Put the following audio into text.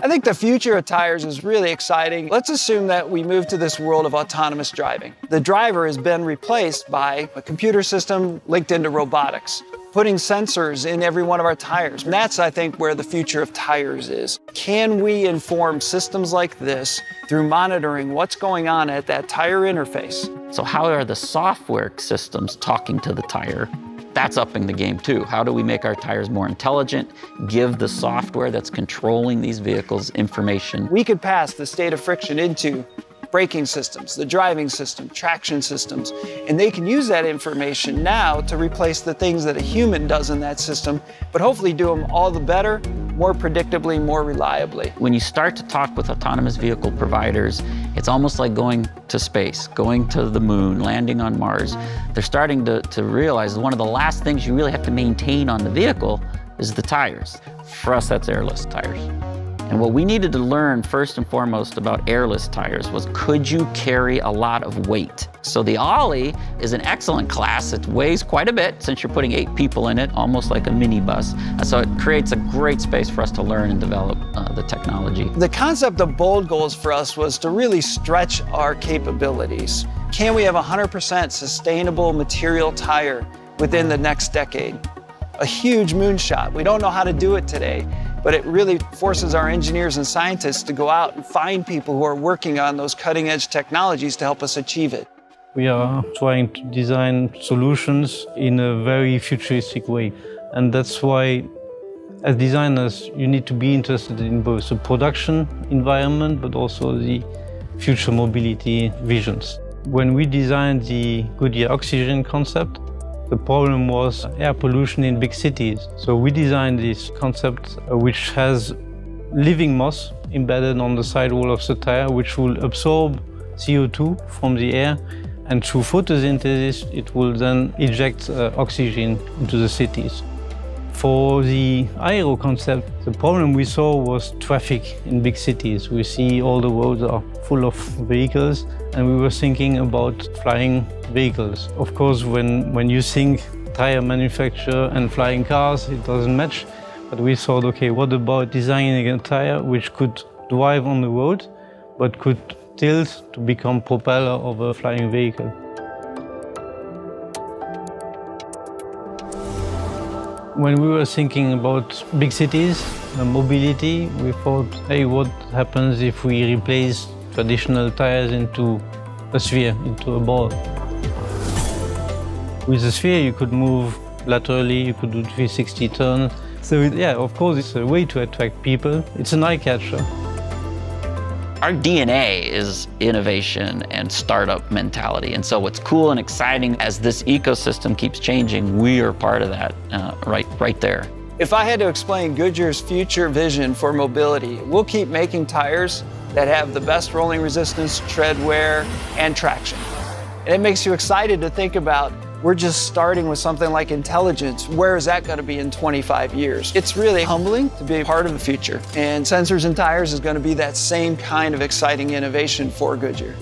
I think the future of tires is really exciting. Let's assume that we move to this world of autonomous driving. The driver has been replaced by a computer system linked into robotics, putting sensors in every one of our tires. And that's, I think, where the future of tires is. Can we inform systems like this through monitoring what's going on at that tire interface? So, how are the software systems talking to the tire that's upping the game too. How do we make our tires more intelligent, give the software that's controlling these vehicles information? We could pass the state of friction into braking systems, the driving system, traction systems, and they can use that information now to replace the things that a human does in that system, but hopefully do them all the better, more predictably, more reliably. When you start to talk with autonomous vehicle providers, it's almost like going to space, going to the moon, landing on Mars. They're starting to, to realize one of the last things you really have to maintain on the vehicle is the tires. For us, that's airless tires. And what we needed to learn first and foremost about airless tires was could you carry a lot of weight? So the Olli is an excellent class. It weighs quite a bit since you're putting eight people in it, almost like a minibus. So it creates a great space for us to learn and develop uh, the technology. The concept of bold goals for us was to really stretch our capabilities. Can we have 100% sustainable material tire within the next decade? A huge moonshot. We don't know how to do it today but it really forces our engineers and scientists to go out and find people who are working on those cutting edge technologies to help us achieve it. We are trying to design solutions in a very futuristic way. And that's why, as designers, you need to be interested in both the production environment but also the future mobility visions. When we designed the Goodyear oxygen concept, the problem was air pollution in big cities. So we designed this concept uh, which has living moss embedded on the sidewall of the tire, which will absorb CO2 from the air and through photosynthesis it will then eject uh, oxygen into the cities. For the aero concept, the problem we saw was traffic in big cities. We see all the roads are full of vehicles and we were thinking about flying vehicles. Of course, when, when you think tire manufacturer and flying cars, it doesn't match. But we thought, okay, what about designing a tire which could drive on the road, but could to become propeller of a flying vehicle? When we were thinking about big cities mobility, we thought, hey, what happens if we replace traditional tires into a sphere, into a ball? With a sphere, you could move laterally, you could do 360 turns. So yeah, of course, it's a way to attract people. It's an eye catcher. Our DNA is innovation and startup mentality. And so what's cool and exciting as this ecosystem keeps changing, we are part of that uh, right, right there. If I had to explain Goodyear's future vision for mobility, we'll keep making tires that have the best rolling resistance, tread wear, and traction. And it makes you excited to think about we're just starting with something like intelligence. Where is that going to be in 25 years? It's really humbling to be part of the future. And sensors and tires is going to be that same kind of exciting innovation for Goodyear.